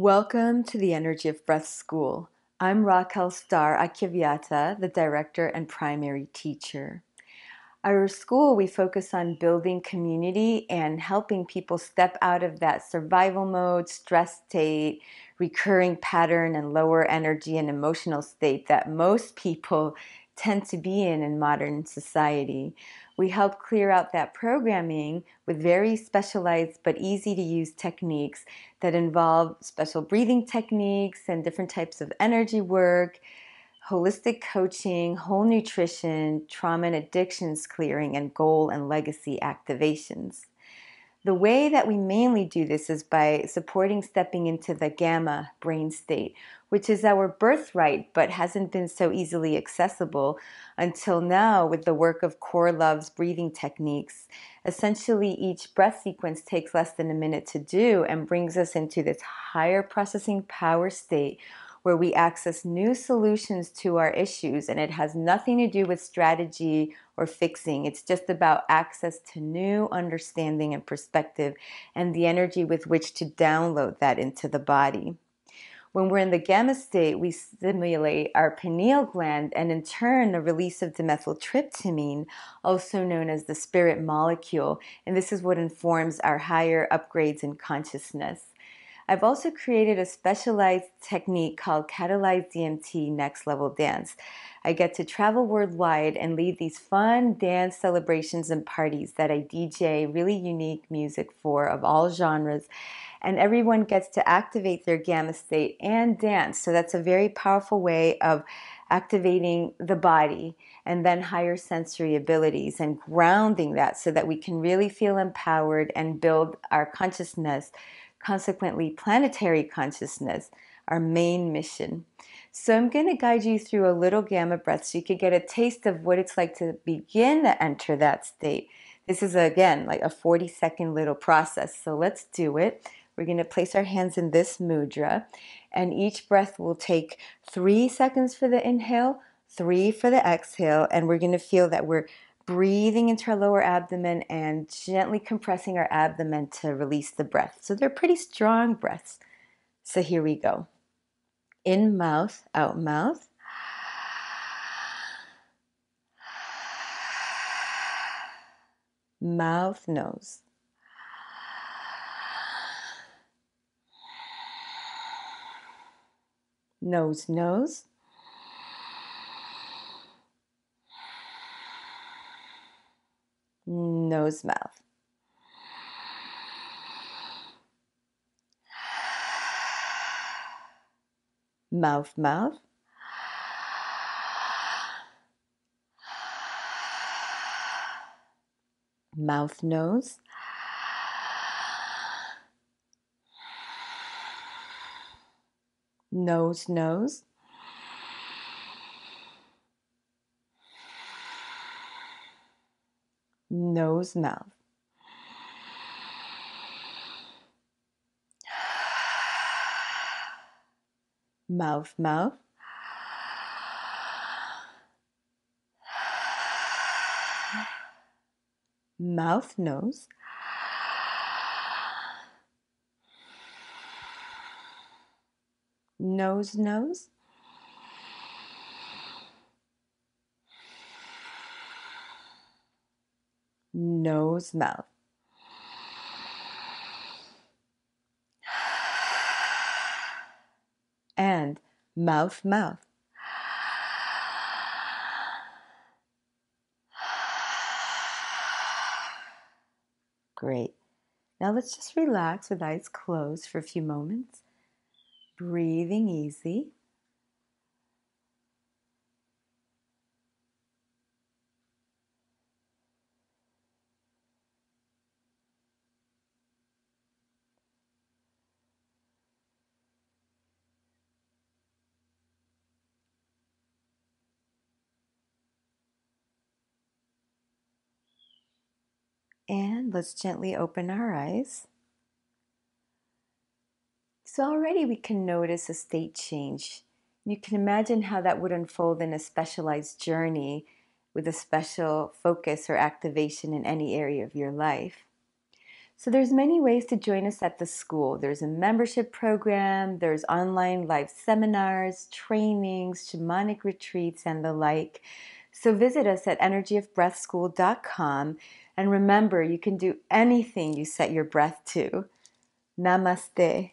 Welcome to the Energy of Breath School. I'm RahQuel Star Achiaviatta, the director and primary teacher. Our school, we focus on building community and helping people step out of that survival mode, stress state, recurring pattern, and lower energy and emotional state that most people tend to be in in modern society. We help clear out that programming with very specialized but easy to use techniques that involve special breathing techniques and different types of energy work, holistic coaching, whole nutrition, trauma and addictions clearing, and goal and legacy activations. The way that we mainly do this is by supporting stepping into the gamma brain state, which is our birthright but hasn't been so easily accessible until now with the work of Core Love's breathing techniques. Essentially, each breath sequence takes less than a minute to do and brings us into this higher processing power state where we access new solutions to our issues. And it has nothing to do with strategy or fixing. It's just about access to new understanding and perspective and the energy with which to download that into the body. When we're in the gamma state, we stimulate our pineal gland and in turn the release of dimethyltryptamine, also known as the spirit molecule. And this is what informs our higher upgrades in consciousness. I've also created a specialized technique called Catalyzed DMT Next Level Dance. I get to travel worldwide and lead these fun dance celebrations and parties that I DJ really unique music for of all genres. And everyone gets to activate their gamma state and dance. So that's a very powerful way of activating the body and then higher sensory abilities and grounding that so that we can really feel empowered and build our consciousness consequently planetary consciousness, our main mission. So I'm going to guide you through a little gamma breath so you can get a taste of what it's like to begin to enter that state. This is again like a 40 second little process. So let's do it. We're going to place our hands in this mudra and each breath will take 3 seconds for the inhale, 3 for the exhale and we're going to feel that we're breathing into our lower abdomen and gently compressing our abdomen to release the breath. So they're pretty strong breaths. So here we go. In mouth, out mouth. Mouth, nose. Nose, nose. Nose mouth. Mouth mouth. Mouth nose. Nose nose. Nose mouth. Mouth mouth. Mouth nose. Nose nose. Nose, mouth. And mouth, mouth. Great. Now let's just relax with eyes closed for a few moments. Breathing easy. let's gently open our eyes. So already we can notice a state change. You can imagine how that would unfold in a specialized journey with a special focus or activation in any area of your life. So there's many ways to join us at the school. There's a membership program, there's online live seminars, trainings, shamanic retreats and the like. So visit us at energyofbreathschool.com and remember, you can do anything you set your breath to. Namaste.